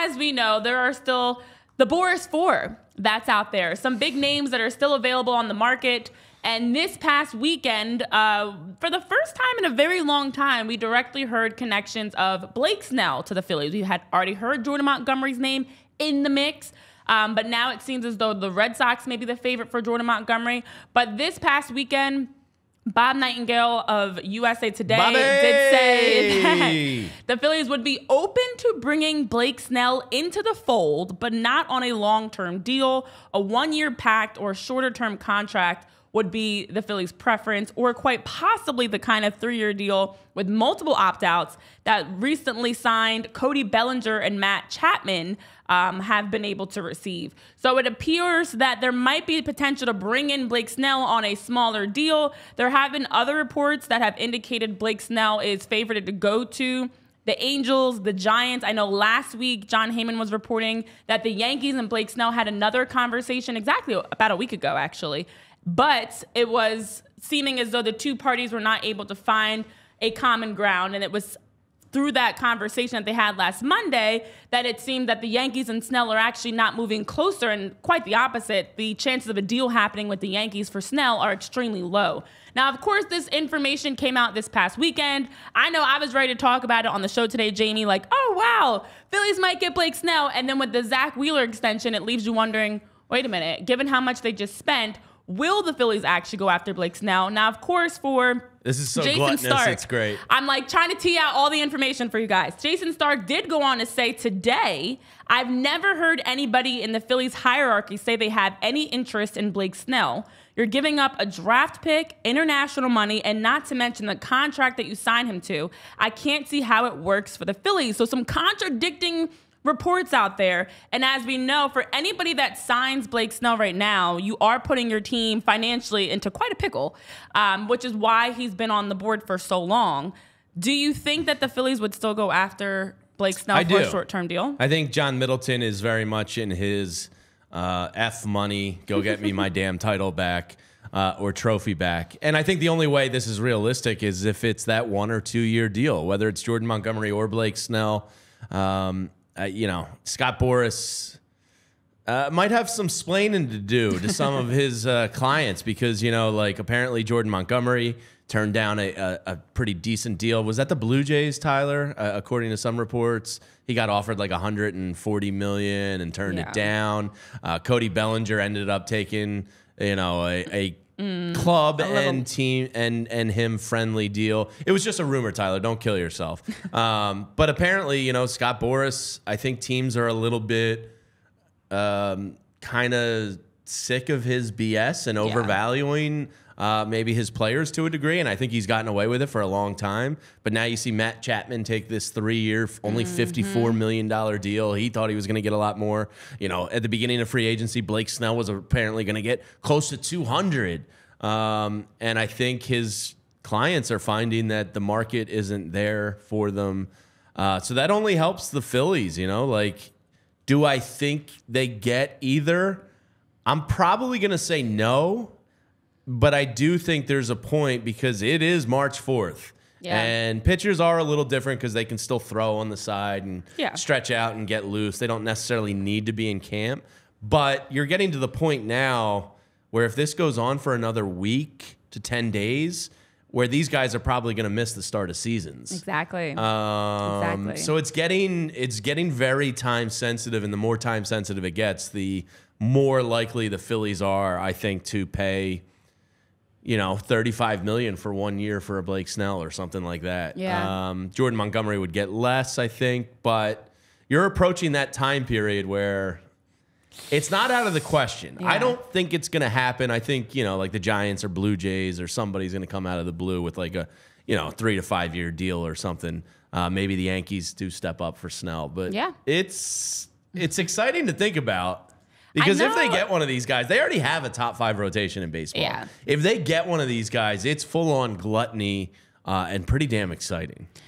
as we know, there are still the Boras Four that's out there. Some big names that are still available on the market. And this past weekend, uh, for the first time in a very long time, we directly heard connections of Blake Snell to the Phillies. We had already heard Jordan Montgomery's name in the mix. Um, but now it seems as though the Red Sox may be the favorite for Jordan Montgomery. But this past weekend, Bob Nightingale of USA Today Bobby! did say the Phillies would be open to bringing Blake Snell into the fold, but not on a long term deal. A one year pact or shorter term contract would be the Phillies' preference, or quite possibly the kind of three year deal with multiple opt outs that recently signed Cody Bellinger and Matt Chapman um, have been able to receive. So it appears that there might be potential to bring in Blake Snell on a smaller deal. There have been other reports that have indicated Blake Snell is favored to go to the Angels, the Giants. I know last week Jon Heyman was reporting that the Yankees and Blake Snell had another conversation exactly about a week ago, actually. But it was seeming as though the two parties were not able to find a common ground. And it was through that conversation that they had last Monday that it seemed that the Yankees and Snell are actually not moving closer, and quite the opposite. The chances of a deal happening with the Yankees for Snell are extremely low. Now, of course, this information came out this past weekend. I know I was ready to talk about it on the show today, Jamie, like, oh, wow, Phillies might get Blake Snell. And then with the Zack Wheeler extension, it leaves you wondering wait a minute, given how much they just spent, will the Phillies actually go after Blake Snell? Now, of course, for This is so Jayson gluttonous. Stark. It's great. I'm like trying to tee out all the information for you guys. Jayson Stark did go on to say today, I've never heard anybody in the Phillies hierarchy say they have any interest in Blake Snell. You're giving up a draft pick, international money, and not to mention the contract that you signed him to. I can't see how it works for the Phillies. So some contradicting reports out there. And as we know, for anybody that signs Blake Snell right now, you are putting your team financially into quite a pickle, um, which is why he's been on the board for so long. Do you think that the Phillies would still go after Blake Snell I for do. a short term deal? I think John Middleton is very much in his uh, F money, go get me my damn title back uh, or trophy back. And I think the only way this is realistic is if it's that one or two year deal, whether it's Jordan Montgomery or Blake Snell. Um, uh, you know, Scott Boras uh, might have some splaining to do to some of his uh, clients because you know, like apparently Jordan Montgomery turned down a, a, a pretty decent deal. Was that the Blue Jays, Tyler? Uh, according to some reports, he got offered like 140 million and turned Yeah. it down. Uh, Cody Bellinger ended up taking you know a. a Club and team and and him friendly deal. It was just a rumor, Tyler. Don't kill yourself. um, but apparently, you know, Scott Boras. I think teams are a little bit um, kind of sick of his BS and overvaluing uh, maybe his players to a degree. And I think he's gotten away with it for a long time. But now you see Matt Chapman take this three year, only $54 million deal. He thought he was going to get a lot more. You know, at the beginning of free agency, Blake Snell was apparently going to get close to 200. Um, and I think his clients are finding that the market isn't there for them. Uh, so that only helps the Phillies, you know, like do I think they get either? I'm probably going to say no, but I do think there's a point because it is March 4th. Yeah. And pitchers are a little different because they can still throw on the side and Yeah. stretch out and get loose. They don't necessarily need to be in camp. But you're getting to the point now where if this goes on for another week to 10 days, where these guys are probably going to miss the start of seasons. Exactly. Um, Exactly. So it's getting it's getting very time sensitive, and the more time sensitive it gets, the more likely the Phillies are, I think, to pay, you know, thirty five million for one year for a Blake Snell or something like that. Yeah. Um, Jordan Montgomery would get less, I think, but you're approaching that time period where. It's not out of the question. I don't think it's going to happen. I think, you know, like the Giants or Blue Jays or somebody's going to come out of the blue with like a, you know, three to five year deal or something. Uh, maybe the Yankees do step up for Snell, but Yeah. it's it's exciting to think about because if they get one of these guys, they already have a top five rotation in baseball. Yeah. If they get one of these guys, it's full on gluttony uh, and pretty damn exciting.